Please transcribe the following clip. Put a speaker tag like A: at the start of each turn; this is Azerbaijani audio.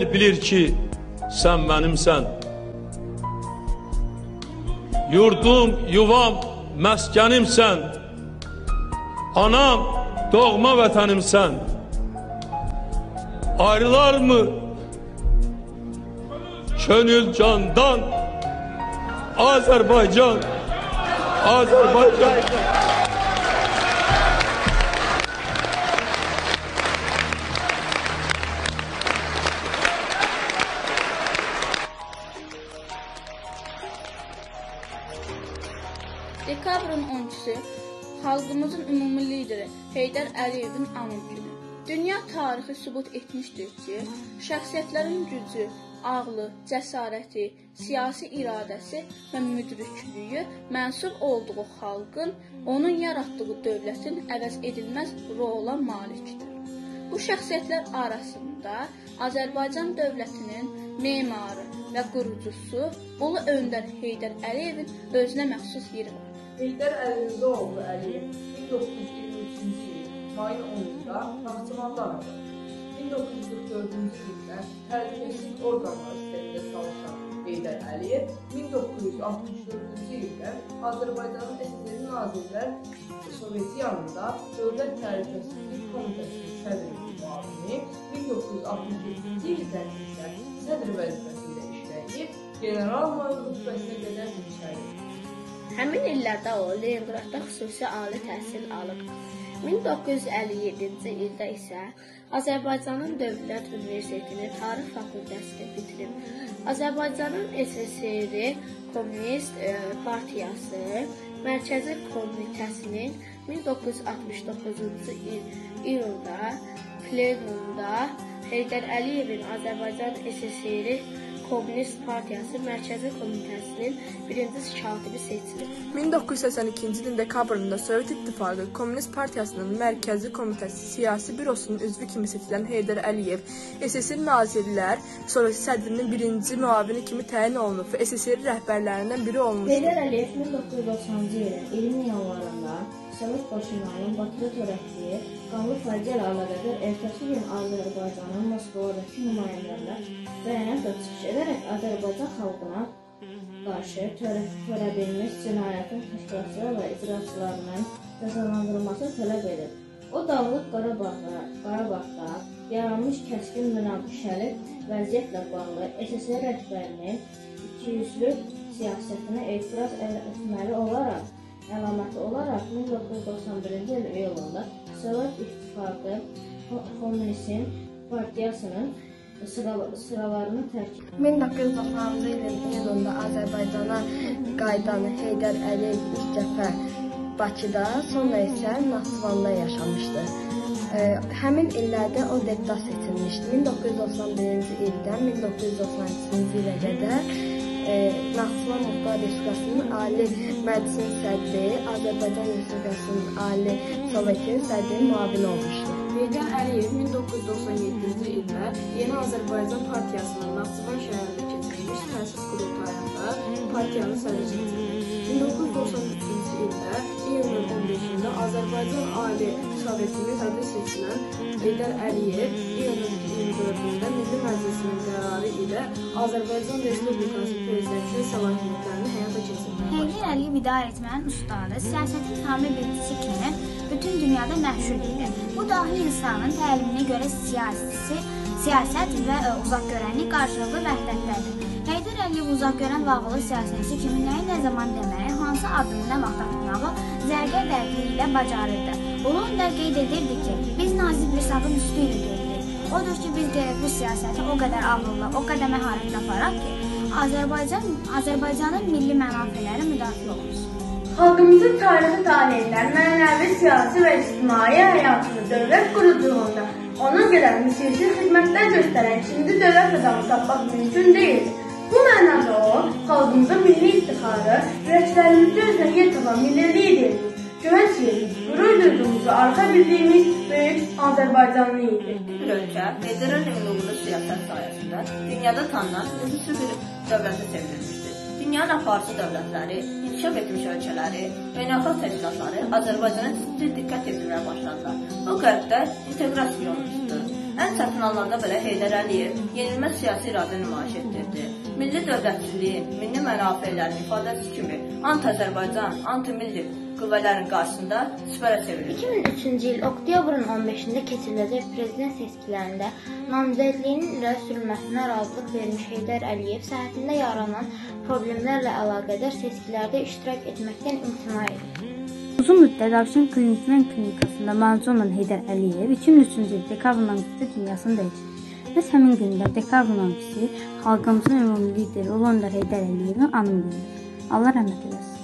A: el bilir ki, sən mənimsən. Yurdum, yuvam, məskənimsən. Anam, doğma vətənimsən. Ayrılar mı könül candan? Azərbaycan, Azərbaycan.
B: Dekabrın 12-si xalqımızın ümumi lideri Heydər Əliyevin anım günü. Dünya tarixi sübut etmişdir ki, şəxsiyyətlərin gücü, ağlı, cəsarəti, siyasi iradəsi və müdriklüyü mənsub olduğu xalqın, onun yaratdığı dövlətin əvəz edilməz rola malikdir. Bu şəxsiyyətlər arasında Azərbaycan dövlətinin memarı və qurucusu Ulu Öndər Heydər Əliyevin özünə məxsus yeri var.
C: Heydər Əlizoğlu Əliyev 1923-cü il mayın 10-da Naxçıvanda anadır. 1944-cü ildən təhlükəsizlik orqanları sistemində çalışan Heydər Əliyev 1964-cü ildə Azərbaycanın SSR Nazirlər Soveti yanında Dövlət Təhlükəsizlik Komitəsinin sədri müavini, 1967-ci ildən isə sədr vəzifəsində işləyib, general-mayor rütbəsinə qədər yüksəlib.
D: Həmin illərdə o Leninqradda xüsusi ali təhsil alıb. 1957-ci ildə isə Azərbaycanın Dövlət Universitetini Tarix fakültəsini bitirib. Azərbaycanın SSR Kommunist e, Partiyası Mərkəzi Komitəsinin 1969-cu il iyulda plenumda Heydər Əliyevin Azərbaycan SSR Kommunist Partiyası Mərkəzi Komitəsinin birinci katibi seçilib.
E: 1982-ci ilin dekabrında Sovet İttifaqı Kommunist Partiyasının Mərkəzi Komitəsi siyasi bürosunun üzvü kimi seçilən Heydər Əliyev SSR Nazirlər Sovet sədrinin birinci müavini kimi təyin olunub və SSR rəhbərlərindən biri olmuşdur.
F: Heydər Əliyev 1990-cı ilin 20 yanvarında Sovet başçılarının Bakıda törətdiyi qanlı faciə ilə əlaqədar ertəsi gün Azərbaycanın Moskvadakı nümayəndələr bəyanatla çıxış edərək Azərbaycan xalqına qarşı törədilmiş cinayətin təşkilatçıları və icraçılarının cəzalandırılmasını tələb edir. O Dağlıq Qarabağda, Qarabağda yaranmış kəskin münaqişəli vəziyyətlə bağlı SSR rəhbərinin ikiyüzlü siyasətinə etiraz etməli olaraq əlaməti olaraq 1991-ci il iyulunda Sovet İttifaqı Kommunist Partiyasının sıralarını tərk etdi.
G: 1990-cı ilin iyulunda Azərbaycana qayıdan Heydər Əliyev ilk dəfə Bakıda, sonra isə Naxçıvanda yaşamışdı. E, həmin illərdə o deputat seçilmişdi. 1991-ci ildən 1992-ci ilə qədər Naxçıvan Muxtar Respublikasının Ali Məclisinin sədri, Azərbaycan Respublikasının Ali Sovetinin sədri müavini olmuşdur.
C: Heydər Əliyev 1997-ci ildə Yeni Azərbaycan Partiyasının Naxçıvan şəhərində keçirilmiş təsis qurultayında partiyanın sədri seçildi. 1993-cü ildə iyunun 15-də Azərbaycan Ali Sovetinin sədri seçilən Heydər Əliyev iyunun 24-də Milli Məclisinin qərarı ilə Azərbaycan Respublikası prezidentinin səlahiyyətlərini həyata keçirməyə başladı.
H: Heydər Əliyev idarə etmənin ustadı, siyasətin kamil bilgisi kimi bütün dünyada məşhur idi. Bu dahi insanın təliminə görə siyasi, siyasət və ə, uzaqgörənlik qarşılıqlı vəhdətdədir. Heydər Əliyev uzaqgörən və ağıllı siyasətçi kimi nəyi nə zaman deməyi, hansı addımı nə vaxt atmağı zərgər dərki ilə bacarırdı. Ulu Öndər qeyd edirdi ki, biz nazik bir sağın üstü ilə gedirik. Odur ki, biz gərək bu siyasəti o qədər ağıllı, o qədər məharətlə aparaq ki, Azərbaycan, Azərbaycanın milli mənafeləri müdafiə olunsun.
I: Xalqımızın tarixi taleyindən mənəvi, siyasi və ictimai həyatını dövlət quruculuğunda ona görə misilsiz xidmətlər göstərən ikinci dövlət adamı tapmaq mümkün deyil. Bu mənada o, xalqımıza milli iftixarı, ürəklərimizdə özünə yer tapan milli yerimiz, qürur duyduğumuzu arxa bildiyimiz böyük Azərbaycanlı idi.
J: Bir ölkə Əliyevin uğurlu siyasət sayəsində dünyada tanınan üzüsü bir dövlətə çevrilmişdir. Dünyanın aparıcı dövlətləri, inkişaf etmiş ölkələri, beynəlxalq təşkilatları Azərbaycana ciddi diqqət yetirməyə başladılar. O qərbdə inteqrasiya yolunu tutdu. Ən çətin anlarda belə Heydər Əliyev yenilməz siyasi iradə nümayiş etdirdi. Milli dövlətçiliyin, milli mənafelərin ifadəsi kimi anti-Azərbaycan, anti-milli qüvvələrin qarşısında süpərə çevrildi.
K: 2003-cü il oktyabrın 15-də keçiriləcək prezident seçkilərində namizədliyinin irəli sürülməsinə razılıq vermiş Heydər Əliyev səhhətində yaranan problemlərlə əlaqədar seçkilərdə iştirak etməkdən imtina edir.
L: Uzun müddət Avşin Klinikmen klinikasında müalicə olan Heydər Əliyev 2003-cü il dekabrın 12-də dünyasını dəyişdi. Məhz həmin gündə dekabrın 12-si xalqımızın ümumi lideri olan Heydər Əliyevin anım günüdür. Allah rəhmət eləsin.